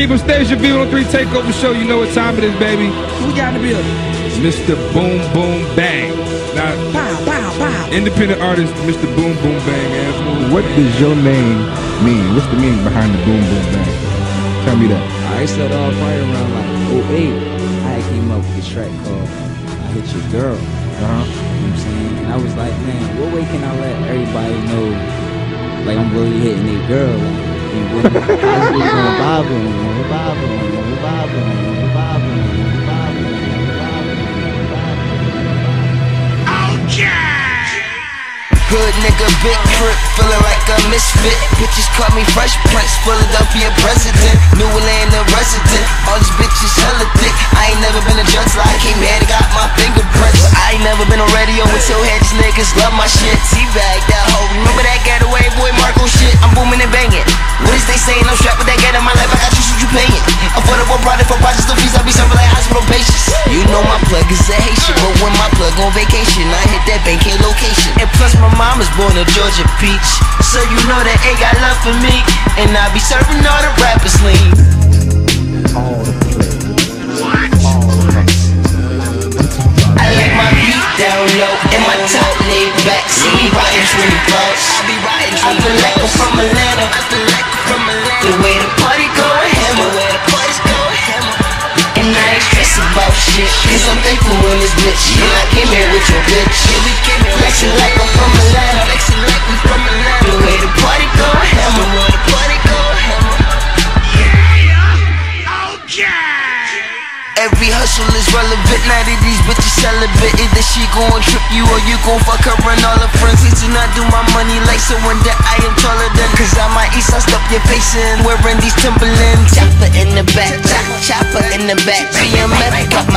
People, Station V103 Takeover Show. You know what time it is, baby. We got in the building? Mr. Boom Boom Bang. Now, Pow, pow, pow. independent artist, Mr. Boom Boom Bang. Ass What does your name mean? What's the meaning behind the boom boom bang? Tell me that. I set off right around like 08. I came up with a track called I Hit Your Girl. Uh-huh. You know what I'm saying? And I was like, man, what way can I let everybody know like I'm really hitting a girl? Like, I. Hood nigga, big crip, feeling like a misfit. Bitches call me Fresh Prince, Philadelphia president. New Atlanta resident. All these bitches hella thick. I ain't never been a drug slide, came here and got my fingerprints. I ain't never been on radio until heads niggas love my shit. Teabag that hoe. Remember that getaway boy Marco shit? I'm booming and banging. Saying? I'm that in my life. I got you, you paying. Affordable product for projects, the fees I be serving like hospital patients. You know my plug is a Haitian, but when my plug on vacation, I hit that bank location. And plus my born a Georgia peach, so you know that got love for me. And I be serving all the rappers lean. I like my beat down low and my top laid back. Riding 20 plus. I be riding 20 I feel like I'm from Atlanta. Stressing shit, cause I'm thankful in this bitch. And I came here with your bitch. Yeah, we came here flexing like I'm from Atlanta. Flexing like we from Atlanta. The way the party go hammer, the way the party go hammer. Every hustle is relevant. Now that these bitches celibate, either she gon' trip you or you gon' fuck her and all her friends. Please do not do my money like someone that I am taller than. Cause I'm my east, I stop your face in. Wearing these Timberlands. Chopper in the back, chopper in the back.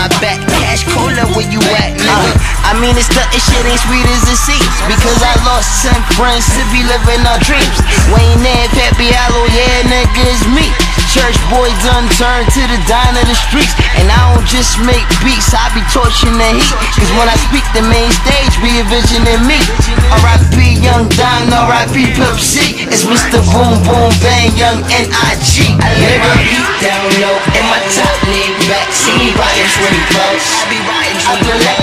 My back. Cash cola where you at, nigga. I mean, it's nothing shit ain't sweet as it seems. Because I lost 10 friends to be living our dreams. Wayne and Pepe Hollow, yeah, nigga, it's me. Church boy done turned to the dine of the streets. And I don't just make beats, I be torching the heat. Cause when I speak the main stage, be a vision in me. R.I.P. Young Don, R.I.P. Pep C. It's Mr. Boom Boom Bang, Young N.I.G. I 20 plus. I be riding 20 I